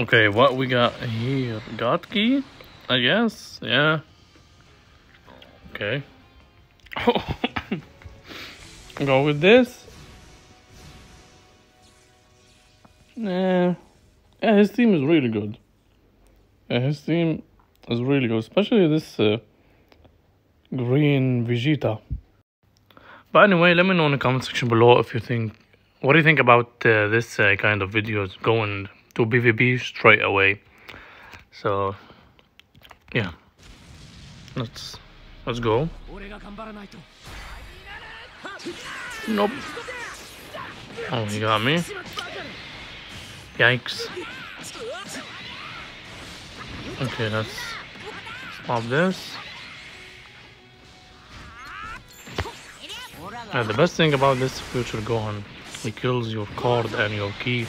Okay, what we got here? Gotki? I guess, yeah. Okay. Go with this. Nah. Yeah, his team is really good. Yeah, his team is really good, especially this uh, green Vegeta. But anyway, let me know in the comment section below if you think, what do you think about uh, this uh, kind of videos going to PVP straight away. So, yeah, let's let's go. Nope. Oh, he got me. Yikes. Okay, let's stop this. Yeah, the best thing about this future Gohan, he kills your card and your key.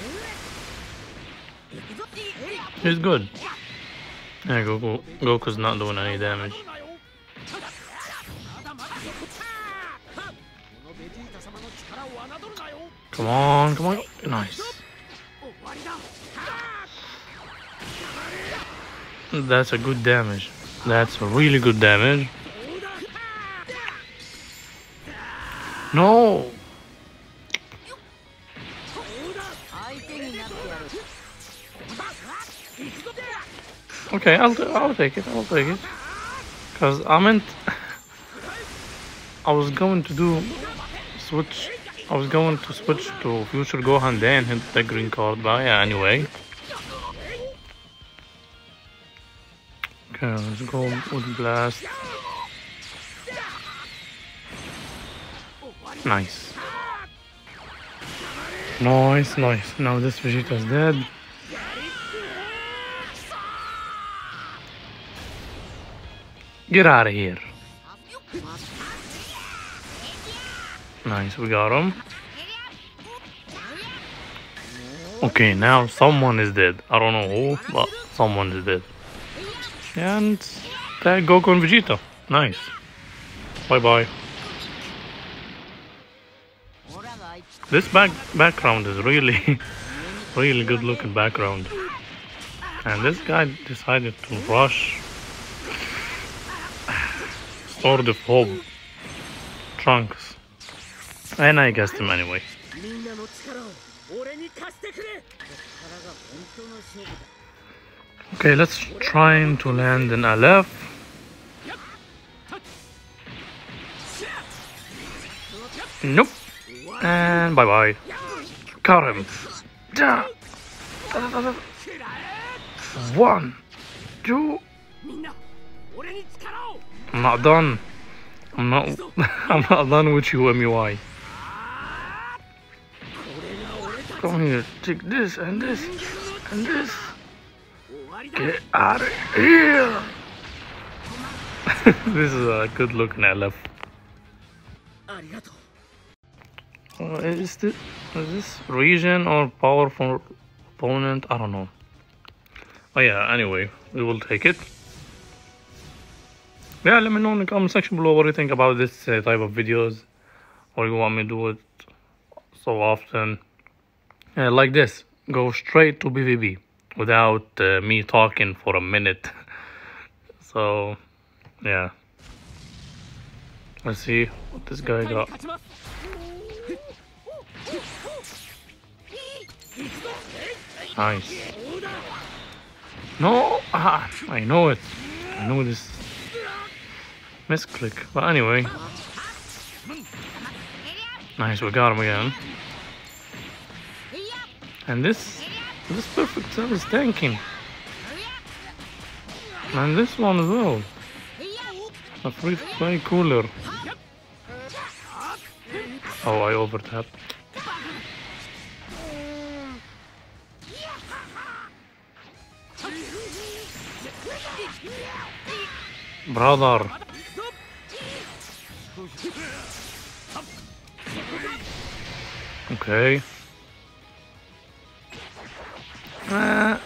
He's good. Yeah, Goku, Goku's not doing any damage. Come on, come on. Nice. That's a good damage. That's a really good damage. No! Okay, I'll I'll take it. I'll take it. Cause I meant I was going to do switch. I was going to switch to Future Gohan then hit the green card, but yeah, anyway. Okay, let's go with blast. Nice. Nice, nice. Now this Vegeta's dead. Get out of here. Nice, we got him. Okay, now someone is dead. I don't know who, but someone is dead. And that Goku and Vegeta. Nice. Bye bye. This back background is really, really good looking background. And this guy decided to rush Sword of Hope Trunks. And I guessed him anyway. Okay, let's try to land in LF. Nope. And bye bye. Got him. One, two. I'm not done. I'm not. I'm not done with you, MUI. Come here. Take this and this and this. Get out of here. this is a good looking LF. Uh, is this is this region or powerful opponent? I don't know. Oh yeah. Anyway, we will take it. Yeah, let me know in the comment section below what you think about this uh, type of videos, or you want me to do it so often. Uh, like this, go straight to PVP without uh, me talking for a minute. so, yeah. Let's see what this guy got. Nice. No! Ah, I know it. I know this. Misclick. But anyway. Nice, we got him again. And this this perfect cell is tanking. And this one as well. A free play cooler. Oh, I overtapped. Brother. Okay. Uh,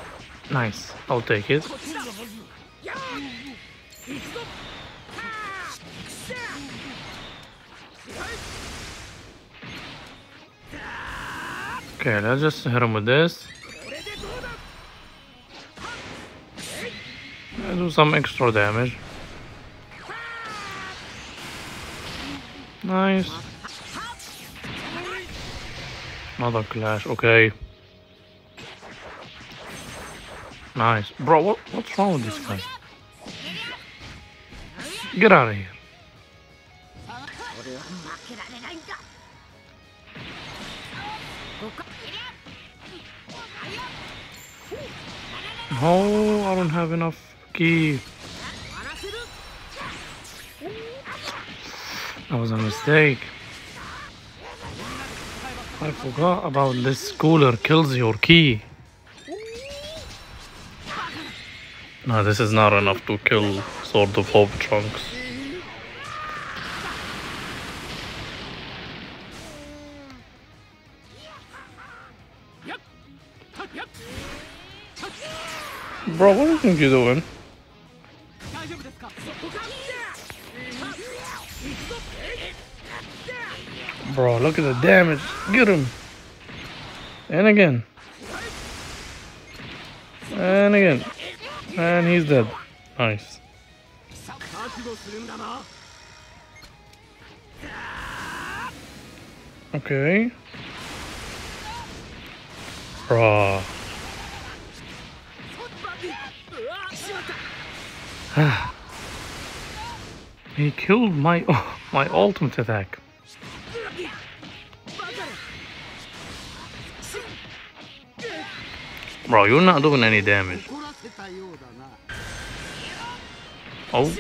nice. I'll take it. Okay, let's just hit him with this. do some extra damage. Nice. Another clash, okay. Nice. Bro, what, what's wrong with this guy? Get out of here. Oh, I don't have enough key. That was a mistake. I forgot about this cooler kills your key. No, this is not enough to kill Sword of Hope Trunks. Bro, what do you think you're doing? Bro, look at the damage. Get him. And again. And again. And he's dead. Nice. Okay. Bro. he killed my my ultimate attack. Bro, you're not doing any damage. Oh.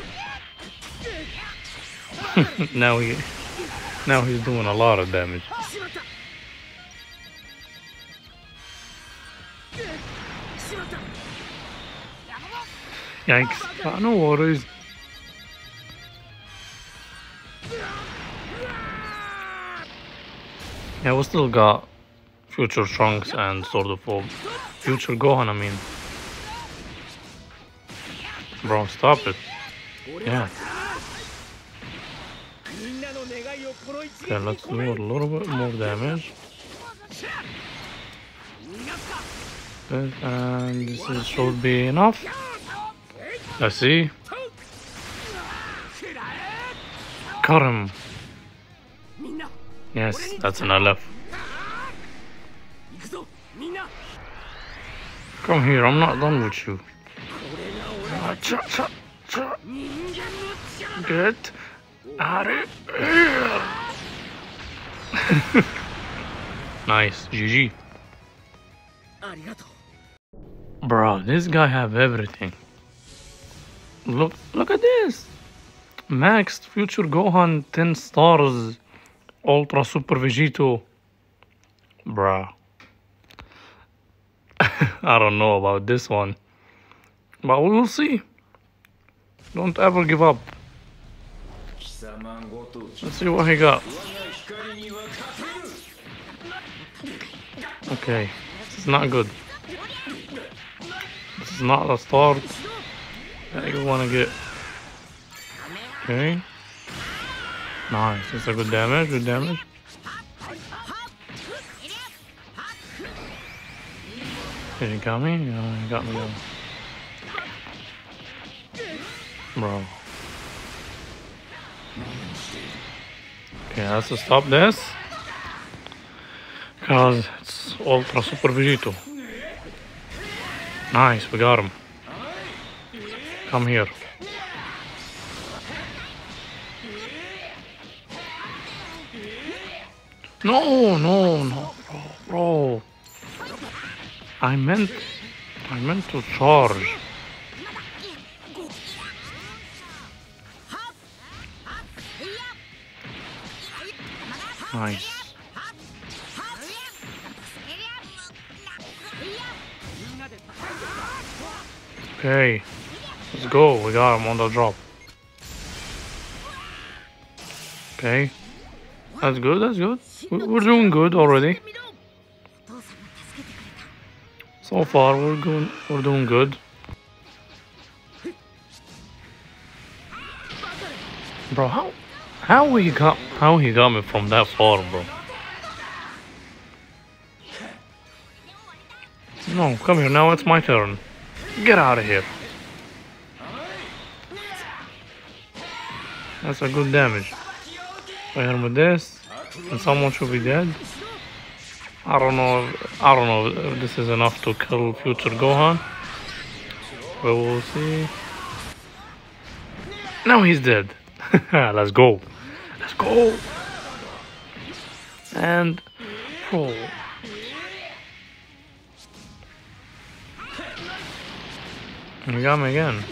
now he now he's doing a lot of damage. Yikes. Uh, no worries. Yeah, we still got Future Trunks and Sword of Hope. Future Gohan, I mean. Bro, stop it. Yeah. Okay, let's do a little bit more damage. And this is, should be enough. Let's see. Cut him. Yes, that's enough. Come here, I'm not done with you. Ah, Get out of here. nice, GG. Bro, this guy have everything. Look, look at this. Maxed Future Gohan 10 stars. Ultra Super Vegito. Bruh. I don't know about this one. But we will see. Don't ever give up. Let's see what he got. Okay, this is not good. This is not the start that you want to get. Okay. Nice, that's a good damage, good damage. Did he got me? Got me. Bro. Okay, let's stop this. Because it's Ultra Super Vegito. Nice, we got him. Come here. No, no, no, bro, bro. I meant, I meant to charge. Nice. Okay, let's go. We got him on the drop. Okay, that's good. That's good. We're doing good already. So far we're going we're doing good. Bro, how how he got how he got me from that far bro? No, come here, now it's my turn. Get out of here. That's a good damage. I hit him with this, and someone should be dead. I don't know. If, I don't know if this is enough to kill future Gohan. But we'll see. Now he's dead. Let's go. Let's go. And oh. You got me again.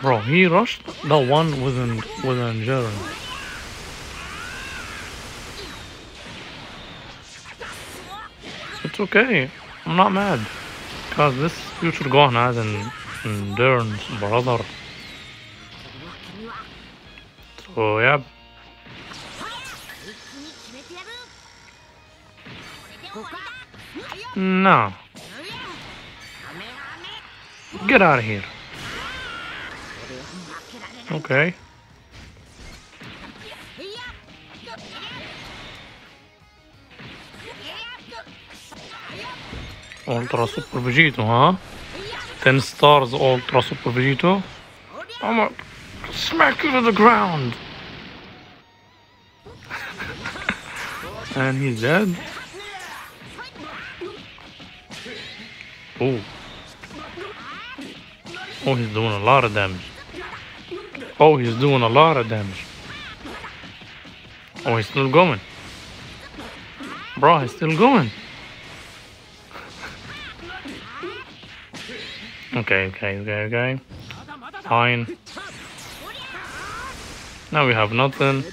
Bro, he rushed the one within within Jiren. It's okay. I'm not mad. Because this future Gohan has an endurance brother. So yeah. No. Get out of here. Okay. Ultra Super Vegito, huh? 10 stars Ultra Super Vegito. I'm gonna smack you to the ground. and he's dead. Oh. Oh, he's doing a lot of damage. Oh, he's doing a lot of damage. Oh, he's still going. Bro, he's still going. okay, okay, okay, okay. Fine. Now we have nothing.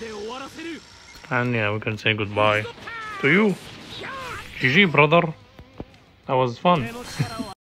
And yeah, we can say goodbye to you. GG, brother. That was fun.